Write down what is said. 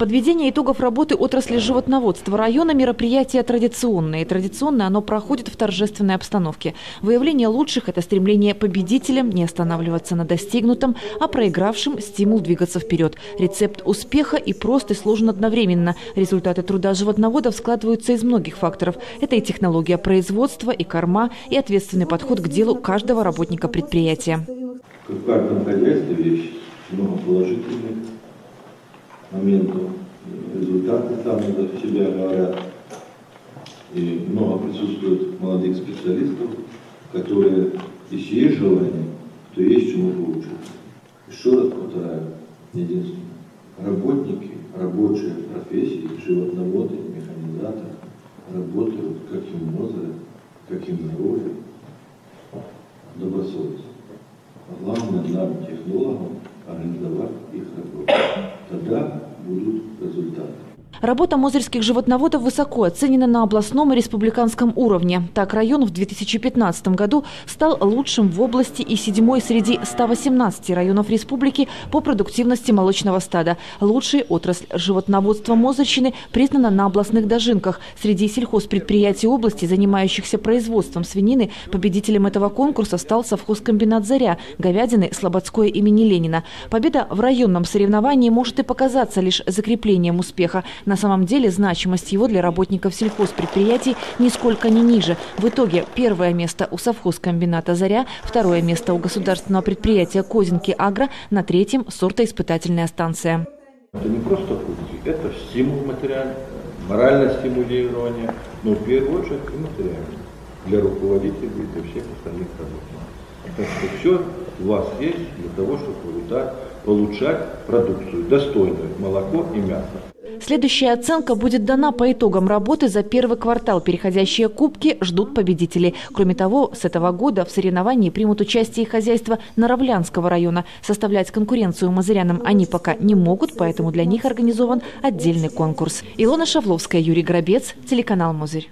Подведение итогов работы отрасли животноводства района – мероприятие традиционное. И традиционно оно проходит в торжественной обстановке. Выявление лучших – это стремление победителям не останавливаться на достигнутом, а проигравшим – стимул двигаться вперед. Рецепт успеха и прост, и сложен одновременно. Результаты труда животноводов складываются из многих факторов. Это и технология производства, и корма, и ответственный подход к делу каждого работника предприятия. В каждом хозяйстве есть много положительных моментов, результаты сами за себя говорят. И много присутствует молодых специалистов, которые, если есть желание, то есть чему поучиться. Еще раз повторяю, единственное. Работники, рабочие профессии, животноводы, механизаторы работают как им мозга, как им здоровье, добросовестно. А главное нам, технологам, Работа мозырских животноводов высоко оценена на областном и республиканском уровне. Так, район в 2015 году стал лучшим в области и седьмой среди 118 районов республики по продуктивности молочного стада. Лучшей отрасль животноводства Мозырщины признана на областных дожинках. Среди сельхозпредприятий области, занимающихся производством свинины, победителем этого конкурса стал совхозкомбинат «Заря» говядины Слободское имени Ленина. Победа в районном соревновании может и показаться лишь закреплением успеха. На самом деле значимость его для работников сельхозпредприятий нисколько не ниже. В итоге первое место у совхозкомбината «Заря», второе место у государственного предприятия «Козинки Агро», на третьем – сортоиспытательная станция. Это не просто кубики, это стимул материальный, моральное стимулирование, но в первую очередь и материальный для руководителей и для всех остальных работников. Так что все у вас есть для того, чтобы получать продукцию достойную, молоко и мясо. Следующая оценка будет дана по итогам работы за первый квартал. Переходящие кубки ждут победителей. Кроме того, с этого года в соревновании примут участие хозяйства Наравлянского района. Составлять конкуренцию мазырянам они пока не могут, поэтому для них организован отдельный конкурс. Илона Шавловская, Юрий Грабец, телеканал «Музырь».